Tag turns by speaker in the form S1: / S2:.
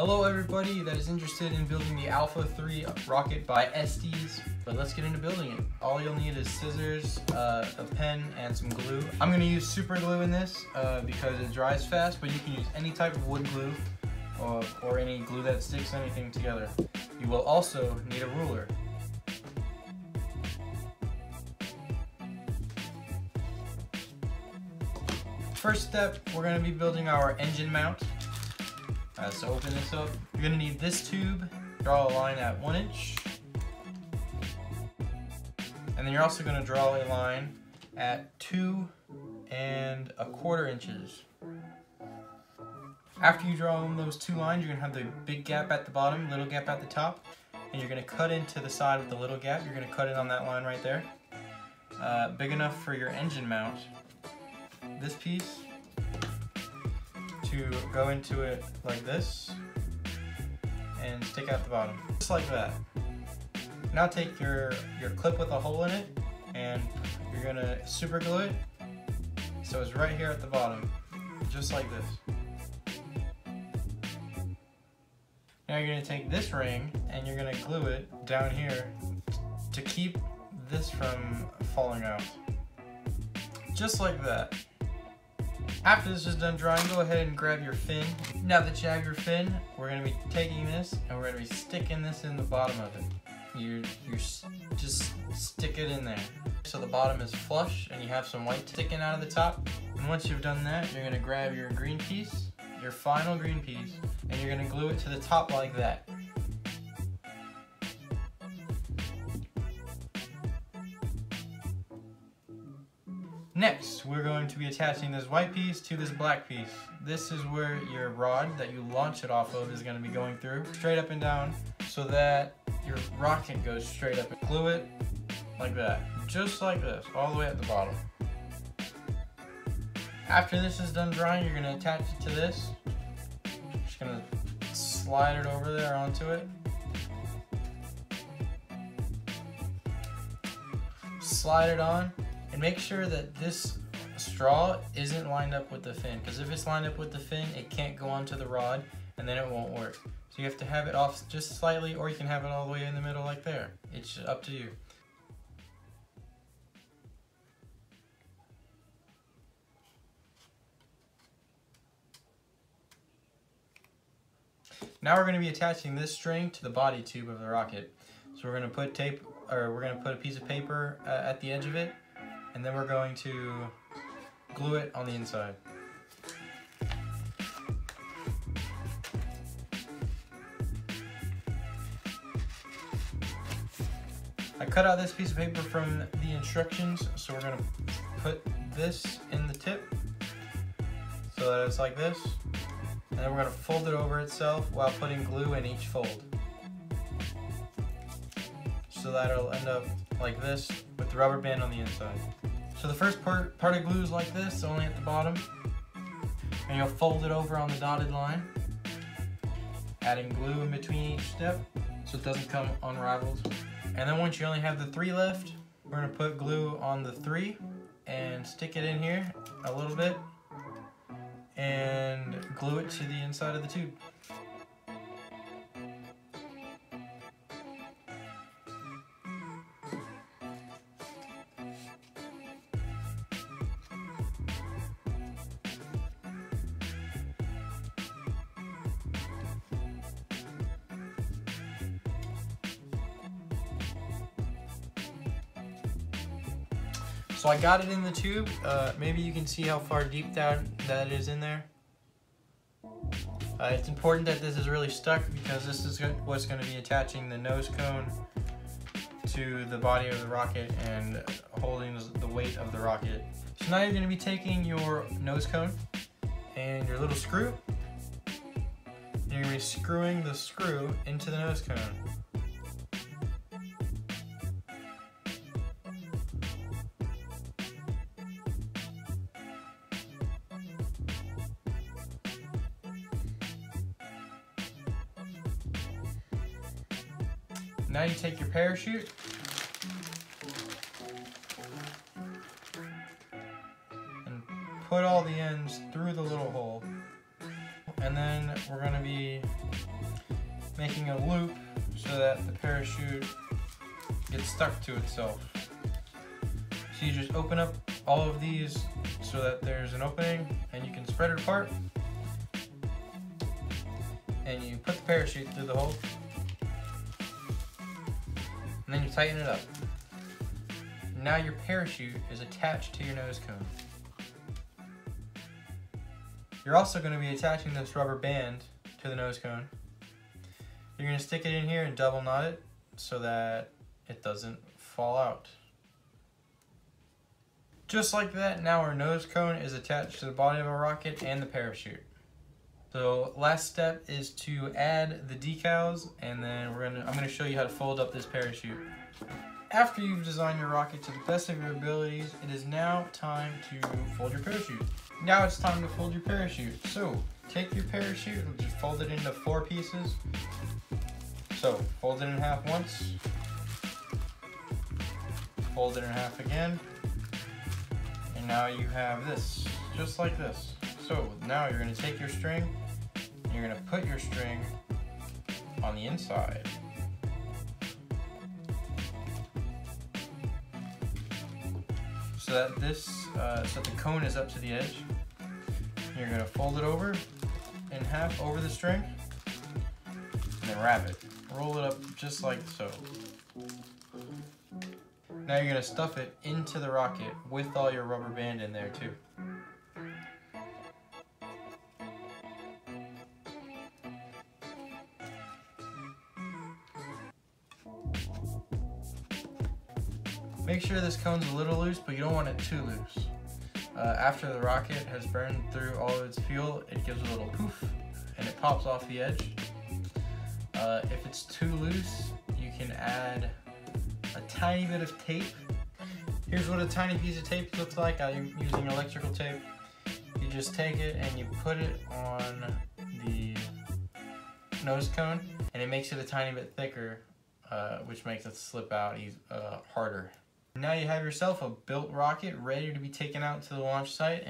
S1: Hello everybody that is interested in building the Alpha 3 rocket by Estes, but let's get into building it. All you'll need is scissors, uh, a pen, and some glue. I'm going to use super glue in this uh, because it dries fast, but you can use any type of wood glue or, or any glue that sticks anything together. You will also need a ruler. First step, we're going to be building our engine mount. Uh, so open this up. You're gonna need this tube, draw a line at one inch. And then you're also gonna draw a line at two and a quarter inches. After you draw those two lines, you're gonna have the big gap at the bottom, little gap at the top, and you're gonna cut into the side with the little gap. You're gonna cut it on that line right there. Uh, big enough for your engine mount. This piece to go into it like this and stick out the bottom, just like that. Now take your, your clip with a hole in it and you're gonna super glue it so it's right here at the bottom, just like this. Now you're gonna take this ring and you're gonna glue it down here to keep this from falling out. Just like that. After this is done drying, go ahead and grab your fin. Now that you have your fin, we're gonna be taking this and we're gonna be sticking this in the bottom of it. You, you just stick it in there. So the bottom is flush and you have some white sticking out of the top. And once you've done that, you're gonna grab your green piece, your final green piece, and you're gonna glue it to the top like that. Next, we're going to be attaching this white piece to this black piece. This is where your rod that you launch it off of is going to be going through, straight up and down, so that your rocket goes straight up. and Glue it like that, just like this, all the way at the bottom. After this is done drying, you're going to attach it to this. Just going to slide it over there onto it. Slide it on and make sure that this straw isn't lined up with the fin because if it's lined up with the fin it can't go onto the rod and then it won't work. So you have to have it off just slightly or you can have it all the way in the middle like there. It's up to you. Now we're going to be attaching this string to the body tube of the rocket. So we're going to put tape, or we're going to put a piece of paper uh, at the edge of it, and then we're going to glue it on the inside. I cut out this piece of paper from the instructions, so we're gonna put this in the tip so that it's like this. And then we're gonna fold it over itself while putting glue in each fold. So that it'll end up like this with the rubber band on the inside. So the first part, part of glue is like this, only at the bottom. And you'll fold it over on the dotted line, adding glue in between each step so it doesn't come unraveled. And then once you only have the three left, we're gonna put glue on the three and stick it in here a little bit and glue it to the inside of the tube. So I got it in the tube. Uh, maybe you can see how far deep down that is in there. Uh, it's important that this is really stuck because this is what's going to be attaching the nose cone to the body of the rocket and holding the weight of the rocket. So now you're going to be taking your nose cone and your little screw. You're going to be screwing the screw into the nose cone. Now you take your parachute and put all the ends through the little hole. And then we're gonna be making a loop so that the parachute gets stuck to itself. So you just open up all of these so that there's an opening and you can spread it apart. And you put the parachute through the hole. And then you tighten it up. Now your parachute is attached to your nose cone. You're also going to be attaching this rubber band to the nose cone. You're going to stick it in here and double knot it so that it doesn't fall out. Just like that, now our nose cone is attached to the body of our rocket and the parachute. So last step is to add the decals and then we're gonna I'm gonna show you how to fold up this parachute. After you've designed your rocket to the best of your abilities, it is now time to fold your parachute. Now it's time to fold your parachute. So, take your parachute and just fold it into four pieces. So, fold it in half once. Fold it in half again. And now you have this, just like this. So, now you're gonna take your string, and you're gonna put your string on the inside. so that this, uh, so that the cone is up to the edge. You're gonna fold it over in half over the string, and then wrap it. Roll it up just like so. Now you're gonna stuff it into the rocket with all your rubber band in there too. Make sure this cone's a little loose, but you don't want it too loose. Uh, after the rocket has burned through all of its fuel, it gives a little poof and it pops off the edge. Uh, if it's too loose, you can add a tiny bit of tape. Here's what a tiny piece of tape looks like. I'm using electrical tape. You just take it and you put it on the nose cone and it makes it a tiny bit thicker, uh, which makes it slip out uh, harder. Now you have yourself a built rocket ready to be taken out to the launch site